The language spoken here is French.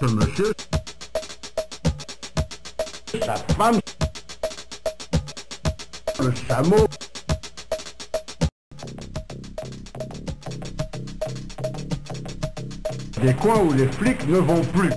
Ce monsieur, sa femme, le chameau. Des coins où les flics ne vont plus.